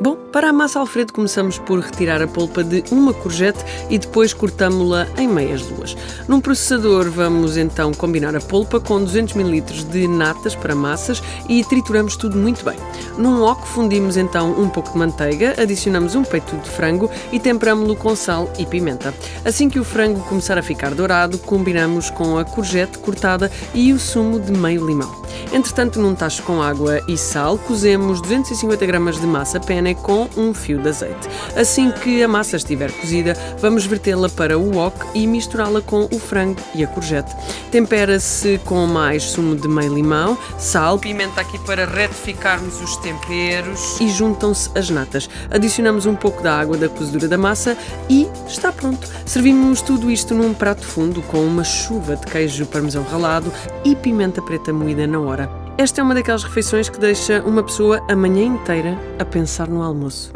Bom, para a massa Alfredo começamos por retirar a polpa de uma courgette e depois cortamos-la em meias luas. Num processador vamos então combinar a polpa com 200 ml de natas para massas e trituramos tudo muito bem. Num wok fundimos então um pouco de manteiga, adicionamos um peito de frango e temperamos-lo com sal e pimenta. Assim que o frango começar a ficar dourado, combinamos com a courgette cortada e o sumo de meio limão. Entretanto, num tacho com água e sal, cozemos 250 gramas de massa penne com um fio de azeite. Assim que a massa estiver cozida, vamos vertê-la para o wok e misturá-la com o frango e a courgette. Tempera-se com mais sumo de meio limão, sal, pimenta aqui para retificarmos os temperos e juntam-se as natas. Adicionamos um pouco da água da cozedura da massa e está pronto. Servimos tudo isto num prato fundo com uma chuva de queijo parmesão ralado e pimenta preta moída na hora. Esta é uma daquelas refeições que deixa uma pessoa a manhã inteira a pensar no almoço.